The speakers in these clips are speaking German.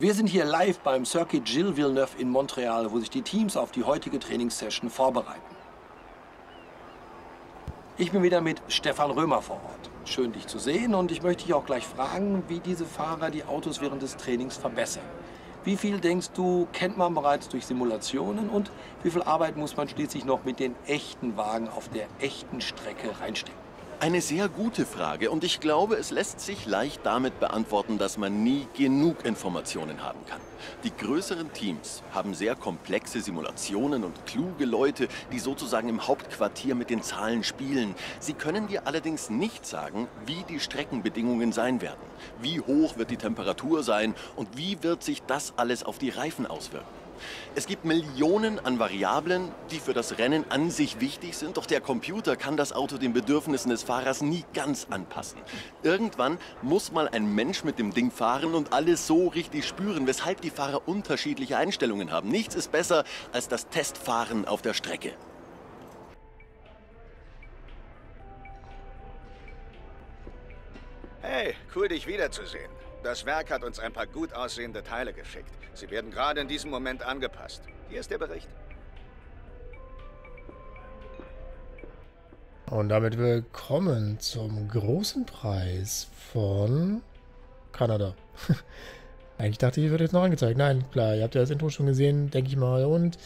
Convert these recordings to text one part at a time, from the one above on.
Wir sind hier live beim Circuit Gilles Villeneuve in Montreal, wo sich die Teams auf die heutige Trainingssession vorbereiten. Ich bin wieder mit Stefan Römer vor Ort. Schön, dich zu sehen und ich möchte dich auch gleich fragen, wie diese Fahrer die Autos während des Trainings verbessern. Wie viel denkst du, kennt man bereits durch Simulationen und wie viel Arbeit muss man schließlich noch mit den echten Wagen auf der echten Strecke reinstecken? Eine sehr gute Frage und ich glaube, es lässt sich leicht damit beantworten, dass man nie genug Informationen haben kann. Die größeren Teams haben sehr komplexe Simulationen und kluge Leute, die sozusagen im Hauptquartier mit den Zahlen spielen. Sie können dir allerdings nicht sagen, wie die Streckenbedingungen sein werden. Wie hoch wird die Temperatur sein und wie wird sich das alles auf die Reifen auswirken. Es gibt Millionen an Variablen, die für das Rennen an sich wichtig sind, doch der Computer kann das Auto den Bedürfnissen des Fahrers nie ganz anpassen. Irgendwann muss mal ein Mensch mit dem Ding fahren und alles so richtig spüren, weshalb die Fahrer unterschiedliche Einstellungen haben. Nichts ist besser als das Testfahren auf der Strecke. Hey, cool dich wiederzusehen. Das Werk hat uns ein paar gut aussehende Teile geschickt. Sie werden gerade in diesem Moment angepasst. Hier ist der Bericht. Und damit willkommen zum großen Preis von Kanada. Eigentlich dachte ich, wird jetzt noch angezeigt. Nein, klar, ihr habt ja das Intro schon gesehen, denke ich mal. Und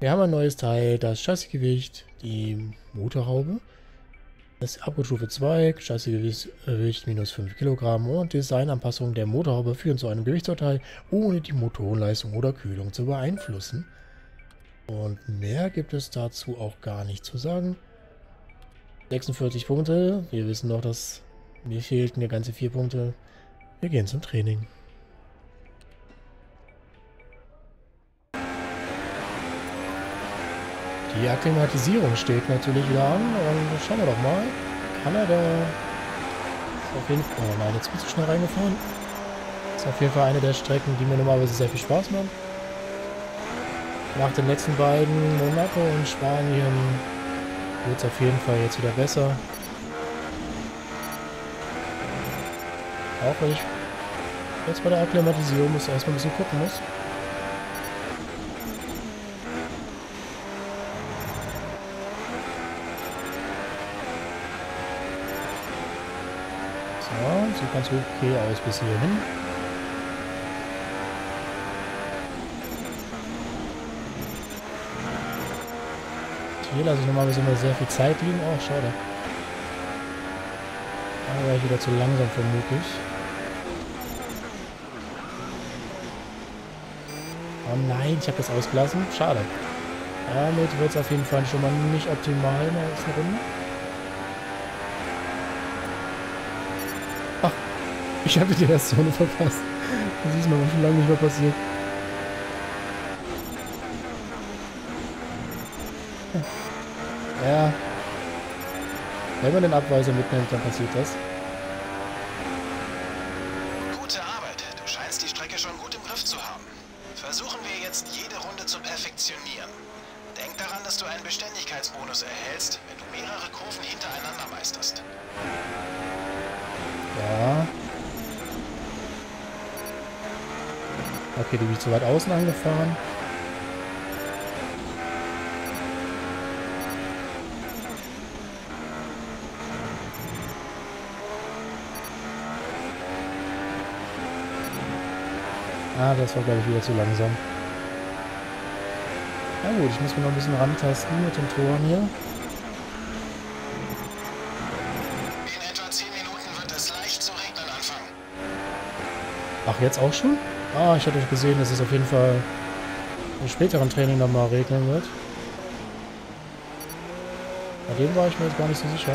wir haben ein neues Teil, das Chassisgewicht, die Motorhaube. Das Abgutstufe 2, Chassisgewicht minus 5 Kilogramm und Designanpassung der Motorhaube führen zu einem Gewichtsurteil, ohne die Motorenleistung oder Kühlung zu beeinflussen. Und mehr gibt es dazu auch gar nicht zu sagen. 46 Punkte. Wir wissen noch, dass mir fehlten ja ganze 4 Punkte. Wir gehen zum Training. Die Akklimatisierung steht natürlich wieder an und schauen wir doch mal. Kanada ist auf jeden Fall... Oh nein, jetzt bin ich schnell reingefahren. Ist auf jeden Fall eine der Strecken, die mir normalerweise sehr viel Spaß machen. Nach den letzten beiden, Monaco und Spanien, wird es auf jeden Fall jetzt wieder besser. Auch wenn ich jetzt bei der Akklimatisierung muss erstmal ein bisschen gucken muss. sieht ganz okay aus bis hierhin. Hier lasse ich normalerweise immer sehr viel Zeit liegen. Oh, schade. Da war ich wieder zu langsam vermutlich. Oh nein, ich habe das ausgelassen. Schade. Damit wird es auf jeden Fall schon mal nicht optimal in der ersten Runde. Ich habe die erste Runde verpasst. Das ist mir schon lange nicht mehr passiert. Ja. Wenn man den Abweiser mitnimmt, dann passiert das. Okay, die bin ich zu weit außen angefahren. Ah, das war glaube ich wieder zu langsam. Na gut, ich muss mir noch ein bisschen rantasten mit den Toren hier. In etwa 10 Minuten wird es leicht zu regnen anfangen. Ach, jetzt auch schon? Ah, ich hatte gesehen, dass es auf jeden Fall im späteren Training nochmal regnen wird. Bei dem war ich mir jetzt gar nicht so sicher.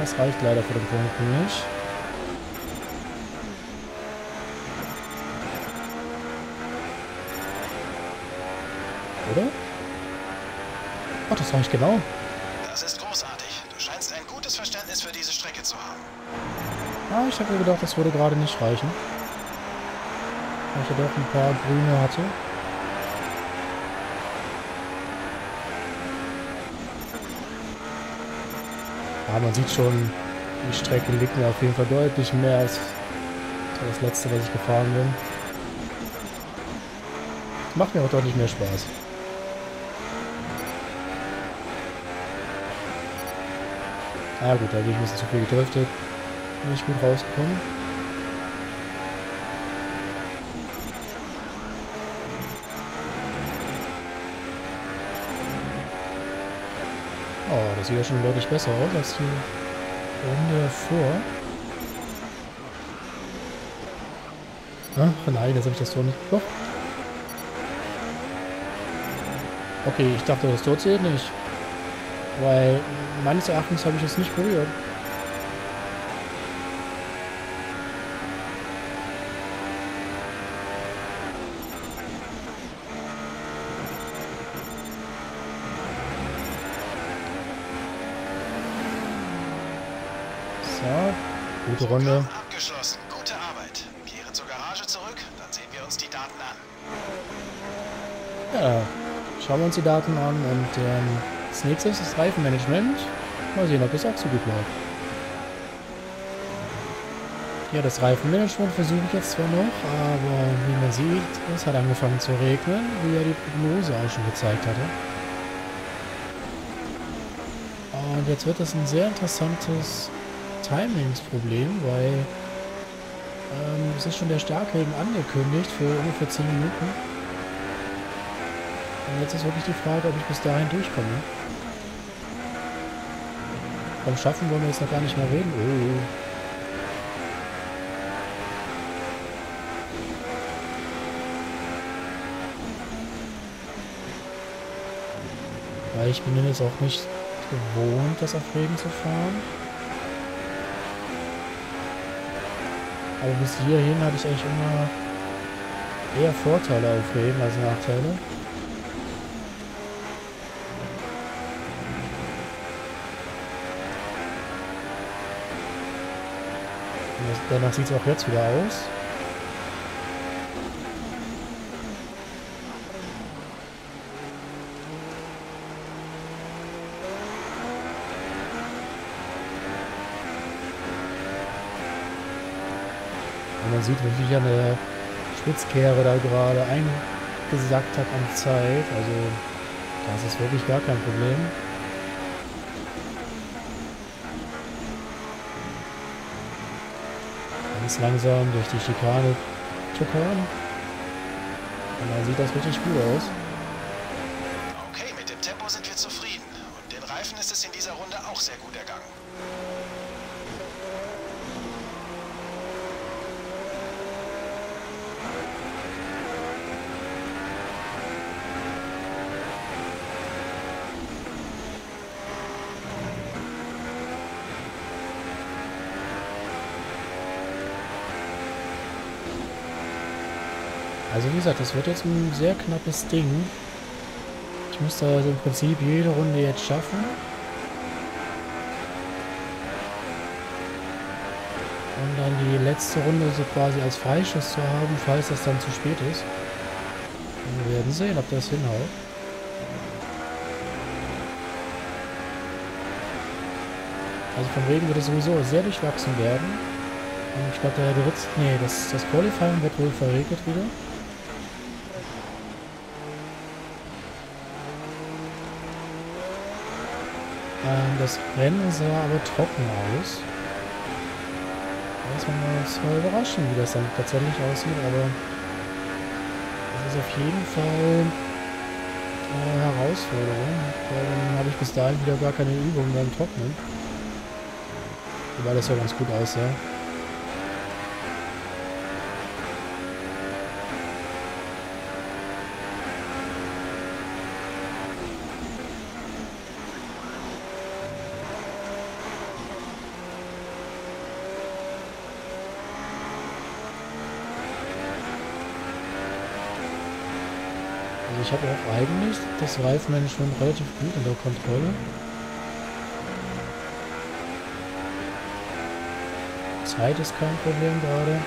Das reicht leider für den Punkt nicht. gar nicht genau. Das ist großartig. Du scheinst ein gutes Verständnis für diese Strecke zu haben. Ah, ich habe mir gedacht, das würde gerade nicht reichen. Weil ich ja doch ein paar grüne hatte. Ja, man sieht schon, die Strecke liegt mir auf jeden Fall deutlich mehr als das letzte, was ich gefahren bin. Macht mir auch deutlich mehr Spaß. Ah gut, da bin ich ein bisschen zu viel gedriftet. Nicht gut rausgekommen. Oh, das sieht ja schon deutlich besser aus als die Runde davor. Ach nein, jetzt habe ich das Tor nicht. Doch. Okay, ich dachte, das Tor zählt nicht. Weil meines Erachtens habe ich es nicht berührt. So, gute Runde. Abgeschlossen. Gute Arbeit. Kehre zur Garage zurück, dann sehen wir uns die Daten an. Ja, schauen wir uns die Daten an und ähm, das nächste ist das Reifenmanagement. Mal sehen, ob das auch so gut läuft. Ja, das Reifenmanagement versuche ich jetzt zwar noch, aber wie man sieht, es hat angefangen zu regnen, wie ja die Prognose auch schon gezeigt hatte. Und jetzt wird das ein sehr interessantes Timingsproblem, weil ähm, es ist schon der Starkregen angekündigt für ungefähr 10 Minuten. Und jetzt ist wirklich die Frage, ob ich bis dahin durchkomme. Vom Schaffen wollen wir jetzt noch gar nicht mehr reden. Oh. Weil ich bin jetzt auch nicht gewohnt, das auf Regen zu fahren. Aber bis hierhin hatte ich eigentlich immer eher Vorteile auf Regen als Nachteile. Danach sieht es auch jetzt wieder aus. Und man sieht, wie sich eine Spitzkehre da gerade eingesackt hat an Zeit. Also das ist wirklich gar kein Problem. Ganz langsam durch die Schikane tuckern. Und dann sieht das richtig gut aus. Okay, mit dem Tempo sind wir zufrieden. Und den Reifen ist es in dieser Runde auch sehr gut ergangen. Also wie gesagt, das wird jetzt ein sehr knappes Ding. Ich muss da also im Prinzip jede Runde jetzt schaffen. Und dann die letzte Runde so quasi als Freischuss zu haben, falls das dann zu spät ist. Und wir werden sehen, ob das hinhaut. Also vom Regen wird es sowieso sehr durchwachsen werden. Und ich glaube, der dritte, nee, das, das Qualifying wird wohl verregnet wieder. Das Rennen sah aber trocken aus. Lass mal uns mal überraschen, wie das dann tatsächlich aussieht, aber das ist auf jeden Fall eine Herausforderung, dann habe ich bis dahin wieder gar keine Übung beim Trocknen. Wobei das ja ganz gut aussah. Also ich habe auch eigentlich das Reifenmanagement relativ gut unter Kontrolle. Zeit ist kein Problem gerade.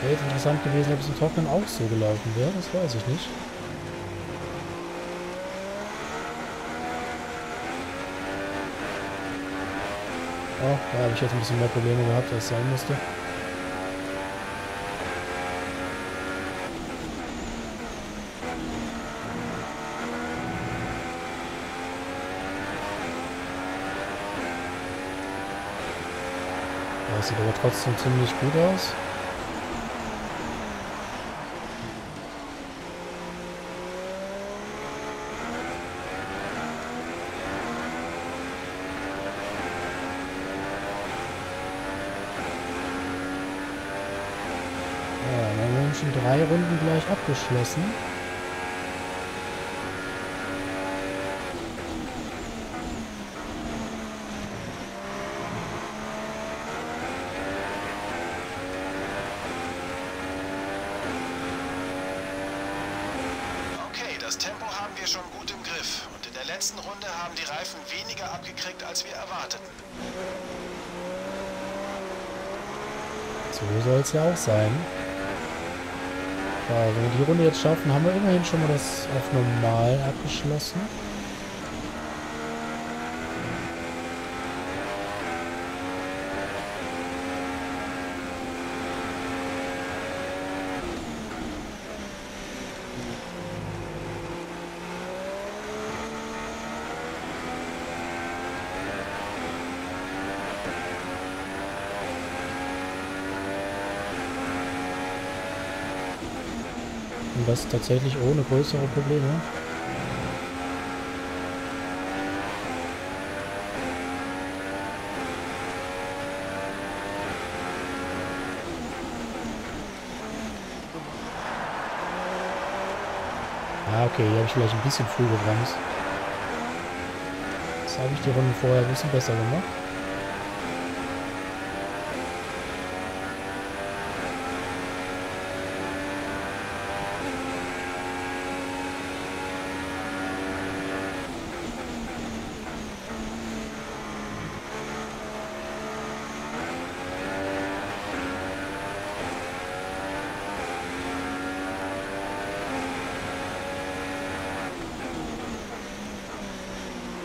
Wäre jetzt interessant gewesen, ob es im Trocknen auch so gelaufen wäre, das weiß ich nicht. Oh, da habe ich jetzt ein bisschen mehr Probleme gehabt, als sein musste. Das sieht aber trotzdem ziemlich gut aus. schon drei Runden gleich abgeschlossen. Okay, das Tempo haben wir schon gut im Griff. Und in der letzten Runde haben die Reifen weniger abgekriegt, als wir erwarteten. So soll ja auch sein. Ja, wenn wir die Runde jetzt schaffen, haben wir immerhin schon mal das auf normal abgeschlossen. Und das tatsächlich ohne größere Probleme. Ah, okay, hier habe ich vielleicht ein bisschen früh gebremst. Das habe ich die Runden vorher ein bisschen besser gemacht.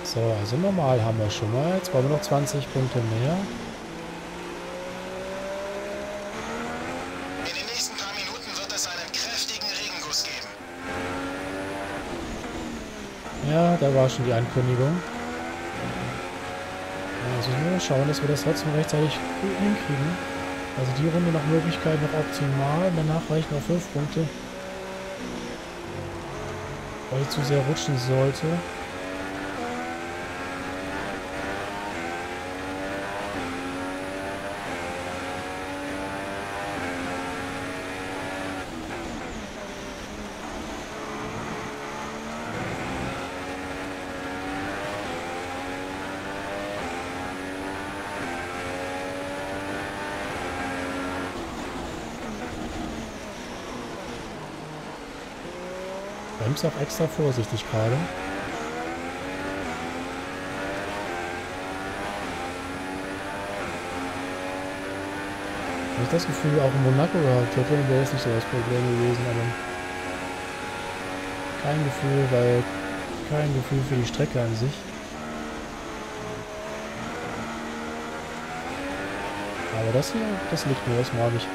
So, also normal haben wir schon mal. Jetzt brauchen wir noch 20 Punkte mehr. In den nächsten paar Minuten wird es einen kräftigen Regenguss geben. Ja, da war schon die Ankündigung. Also nur mal schauen, dass wir das trotzdem rechtzeitig gut hinkriegen. Also die Runde nach Möglichkeit noch optimal. Danach reichen noch 5 Punkte. Weil ich zu sehr rutschen sollte. Bremst auch extra vorsichtig gerade. Ich das Gefühl auch in Monaco gehabt hätte, wäre es nicht so das Problem gewesen, aber kein Gefühl, weil kein Gefühl für die Strecke an sich. Aber das hier, das liegt mir, das mag ich.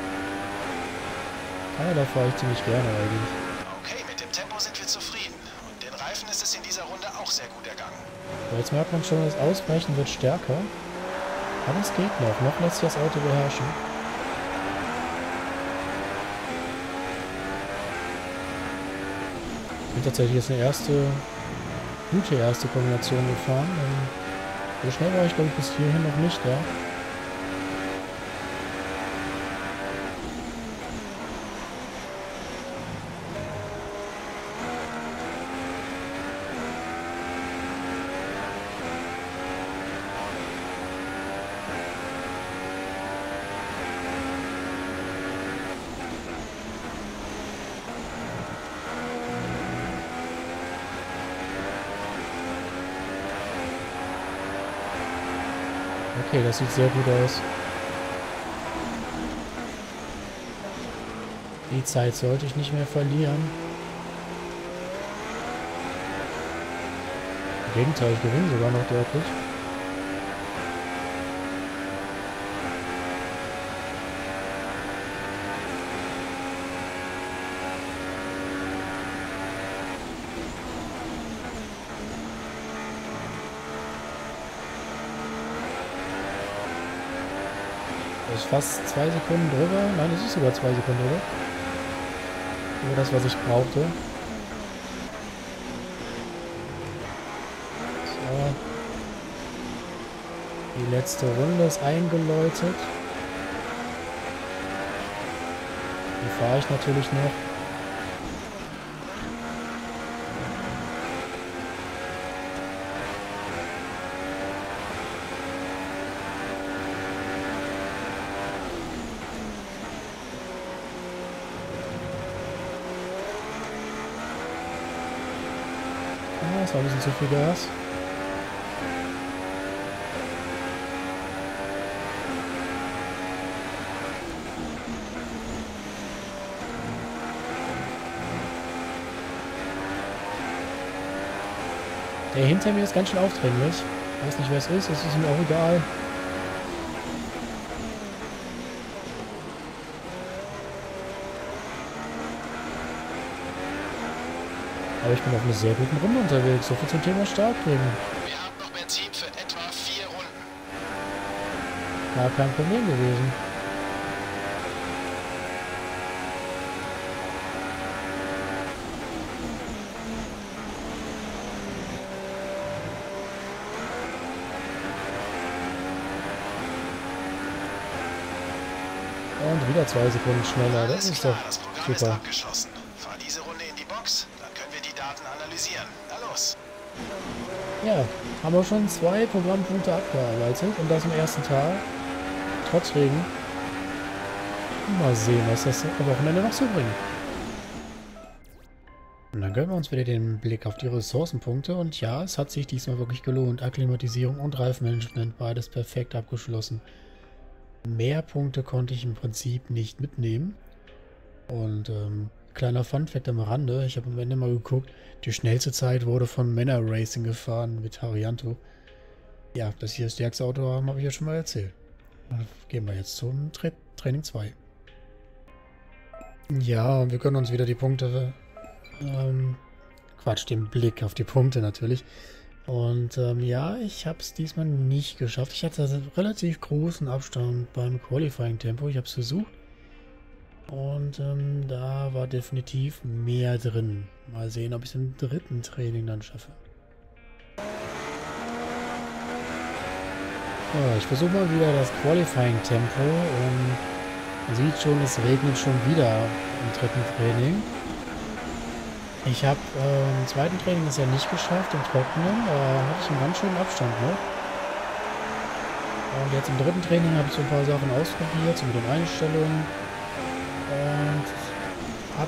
Kanada fahre ich ziemlich gerne eigentlich. Jetzt merkt man schon, das Ausbrechen wird stärker. Aber es geht noch. Noch lässt sich das Auto beherrschen. Bin tatsächlich jetzt eine erste, gute erste Kombination gefahren. Ähm, So schnell war ich, glaube ich, bis hierhin noch nicht, ja. Okay, das sieht sehr gut aus. Die Zeit sollte ich nicht mehr verlieren. Im Gegenteil, ich gewinne sogar noch deutlich. Fast zwei Sekunden drüber. Nein, es ist sogar zwei Sekunden drüber. Nur das, was ich brauchte. So. Die letzte Runde ist eingeläutet. Die fahre ich natürlich noch. Ein bisschen zu viel Gas. Der hinter mir ist ganz schön aufdringlich. Ich weiß nicht, wer es ist. Es ist mir auch egal. Aber ich bin auf einer sehr guten Runde unterwegs. So viel zum Thema Startbringen. Wir haben noch Benzin für etwa vier Runden. Gar kein Problem gewesen. Und wieder zwei Sekunden schneller. Das ist doch super. Ja, haben wir schon zwei Programmpunkte abgearbeitet und das am ersten Tag. Trotz Regen. Mal sehen, was das am Wochenende noch so bringt. Und dann gönnen wir uns wieder den Blick auf die Ressourcenpunkte und ja, es hat sich diesmal wirklich gelohnt. Akklimatisierung und Reifenmanagement, beides perfekt abgeschlossen. Mehr Punkte konnte ich im Prinzip nicht mitnehmen. Und ähm, kleiner Funfact am Rande, ich habe am Ende mal geguckt, die schnellste Zeit wurde von Männer Racing gefahren mit Harianto. Ja, dass sie das stärkste Auto haben, habe ich ja schon mal erzählt. Dann gehen wir jetzt zum Tra Training 2. Ja, wir können uns wieder die Punkte, ähm, Quatsch, den Blick auf die Punkte natürlich. Und ähm, ja, ich habe es diesmal nicht geschafft. Ich hatte einen relativ großen Abstand beim Qualifying-Tempo. Ich habe es versucht. Und ähm, da war definitiv mehr drin. Mal sehen, ob ich es im dritten Training dann schaffe. Ja, ich versuche mal wieder das Qualifying-Tempo. Und man sieht schon, es regnet schon wieder im dritten Training. Ich habe äh, im zweiten Training es ja nicht geschafft, im Trockenen. Da hatte ich einen ganz schönen Abstand noch. Und jetzt im dritten Training habe ich so ein paar Sachen ausprobiert, so mit den Einstellungen.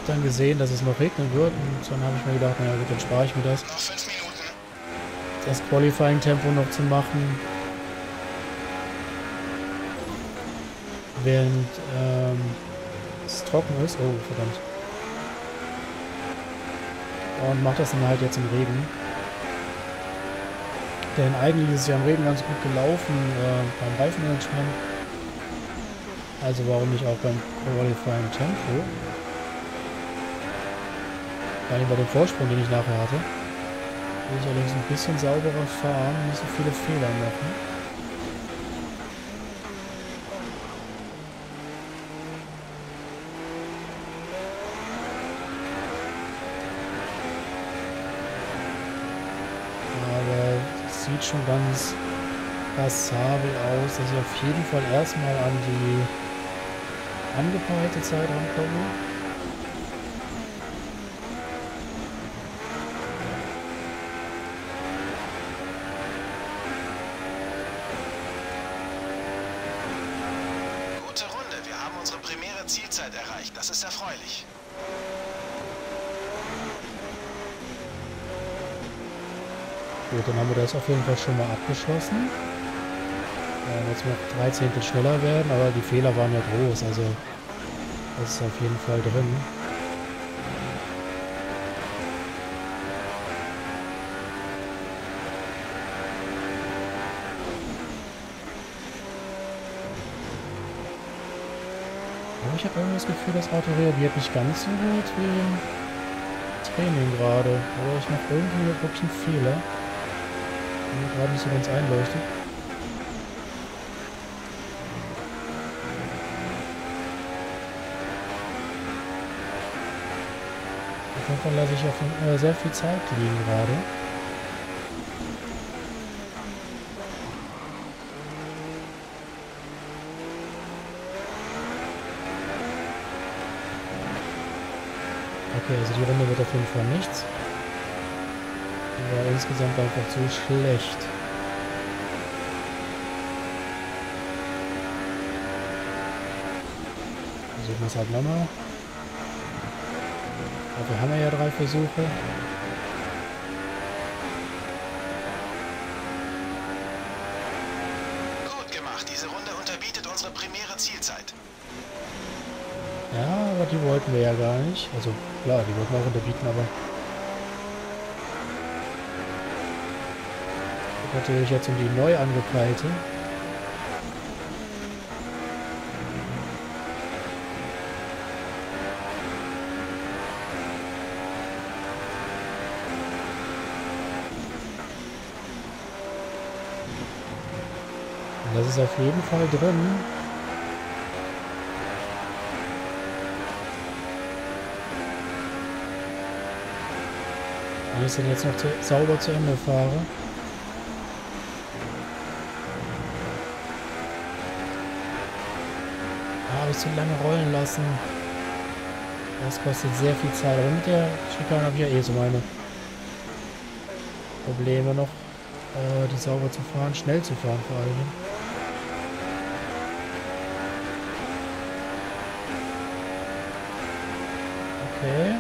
Habe dann gesehen, dass es noch regnen wird. Und dann habe ich mir gedacht, naja gut, dann spare ich mir das. Das Qualifying-Tempo noch zu machen. Während ähm, es trocken ist. Oh, verdammt. Und mache das dann halt jetzt im Regen. Denn eigentlich ist es ja im Regen ganz gut gelaufen äh, beim Reifenmanagement. Also warum nicht auch beim Qualifying Tempo? Vor allem bei dem Vorsprung, den ich nachher hatte. Will ich allerdings ein bisschen sauberer fahren, nicht so viele Fehler machen. Aber es sieht schon ganz passabel aus, dass ich auf jeden Fall erstmal an die angepeilte Zeit rankomme. Gute Runde. Wir haben unsere primäre Zielzeit erreicht. Das ist erfreulich. Gut, dann haben wir das auf jeden Fall schon mal abgeschlossen. Ja, jetzt noch drei Zehntel schneller werden, aber die Fehler waren ja groß, also das ist auf jeden Fall drin. Aber ich habe irgendwie das Gefühl, das Auto reagiert nicht ganz so gut wie im Training gerade. Oder ich mache irgendwie wirklich einen Fehler mir gerade nicht so ganz einleuchtet. Davon lasse ich ja von, äh, sehr viel Zeit liegen gerade. Insgesamt einfach zu schlecht. Versuchen wir es halt nochmal. Dafür haben wir ja drei Versuche. Gut gemacht. Diese Runde unterbietet unsere primäre Zielzeit. Ja, aber die wollten wir ja gar nicht. Also klar, die wollten wir auch unterbieten, aber... natürlich jetzt um die neu angepeilte. Das ist auf jeden Fall drin. Wenn ich den jetzt noch zu, sauber zu Ende fahre. Ich zu lange rollen lassen. Das kostet sehr viel Zeit. Aber mit der Schikane habe ich ja eh so meine Probleme noch, äh, die sauber zu fahren, schnell zu fahren vor allem. Okay.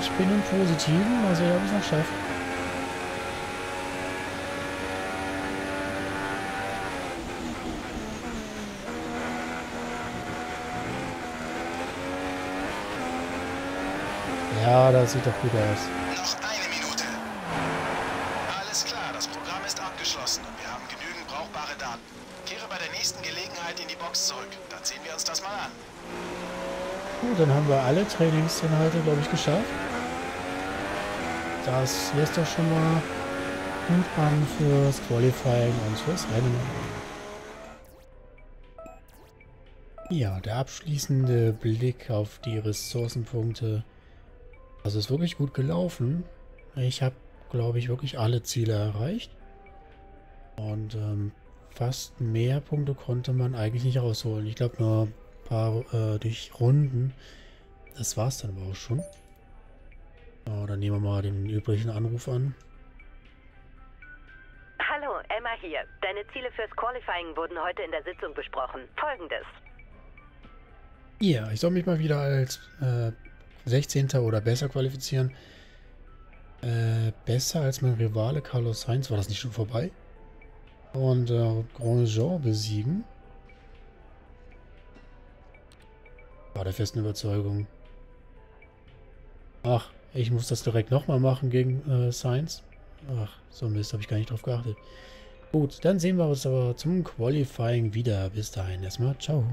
Ich bin im Positiven, also habe ich noch geschafft. Ja, das sieht doch gut aus. Noch eine Minute. Alles klar, das Programm ist abgeschlossen und wir haben genügend brauchbare Daten. Kehre bei der nächsten Gelegenheit in die Box zurück. Dann sehen wir uns das mal an. Gut, dann haben wir alle Trainingsinhalte, glaube ich, geschafft. Das lässt doch schon mal gut an fürs Qualifying und fürs Rennen. Ja, der abschließende Blick auf die Ressourcenpunkte. Also ist wirklich gut gelaufen. Ich habe, glaube ich, wirklich alle Ziele erreicht. Und ähm, fast mehr Punkte konnte man eigentlich nicht rausholen. Ich glaube nur ein paar äh, durch Runden. Das war's dann aber auch schon. Oh, dann nehmen wir mal den übrigen Anruf an. Hallo, Emma hier. Deine Ziele fürs Qualifying wurden heute in der Sitzung besprochen. Folgendes. Ja, ich soll mich mal wieder als äh, 16. oder besser qualifizieren. Äh, besser als mein Rivale Carlos Sainz. War das nicht schon vorbei? Und äh, Grosjean besiegen. War der festen Überzeugung. Ach, ich muss das direkt nochmal machen gegen äh, Sainz. Ach, so Mist, habe ich gar nicht drauf geachtet. Gut, dann sehen wir uns aber zum Qualifying wieder. Bis dahin erstmal. Ciao.